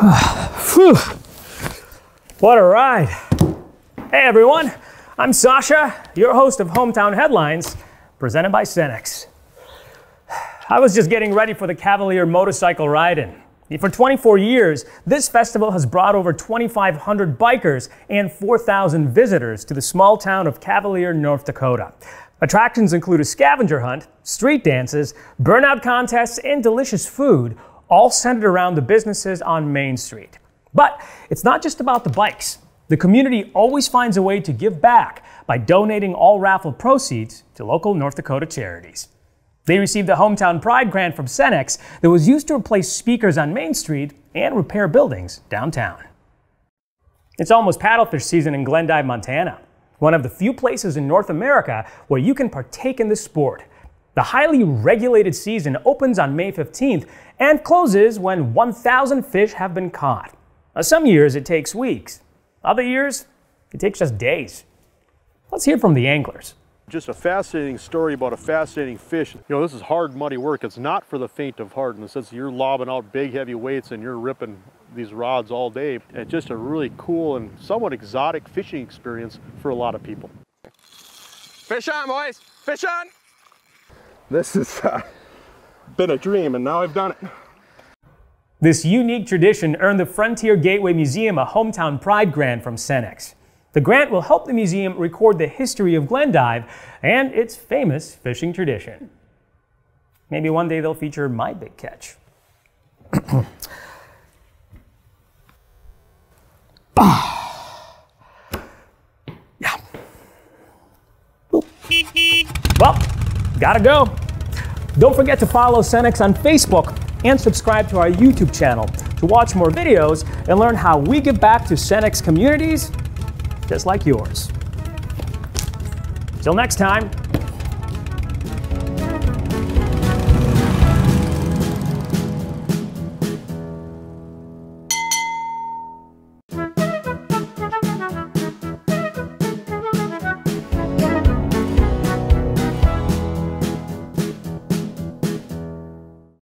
What a ride. Hey everyone, I'm Sasha, your host of Hometown Headlines, presented by Cenex. I was just getting ready for the Cavalier motorcycle ride-in. For 24 years, this festival has brought over 2,500 bikers and 4,000 visitors to the small town of Cavalier, North Dakota. Attractions include a scavenger hunt, street dances, burnout contests, and delicious food, all centered around the businesses on Main Street. But it's not just about the bikes. The community always finds a way to give back by donating all raffle proceeds to local North Dakota charities. They received a Hometown Pride grant from Cenex that was used to replace speakers on Main Street and repair buildings downtown. It's almost paddlefish season in Glendive, Montana, one of the few places in North America where you can partake in the sport. The highly regulated season opens on May 15th and closes when 1,000 fish have been caught. Now, some years it takes weeks, other years it takes just days. Let's hear from the anglers. Just a fascinating story about a fascinating fish. You know, this is hard, muddy work. It's not for the faint of heart in the sense you're lobbing out big, heavy weights and you're ripping these rods all day. It's just a really cool and somewhat exotic fishing experience for a lot of people. Fish on, boys! Fish on! This has uh, been a dream and now I've done it. This unique tradition earned the Frontier Gateway Museum a Hometown Pride grant from Cenex. The grant will help the museum record the history of Glendive and its famous fishing tradition. Maybe one day they'll feature my big catch. yeah. Well, gotta go. Don't forget to follow Cenex on Facebook and subscribe to our YouTube channel to watch more videos and learn how we give back to Cenex communities just like yours. Till next time,